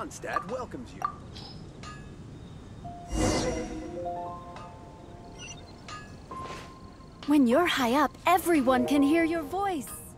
Mondstadt welcomes you. When you're high up, everyone can hear your voice.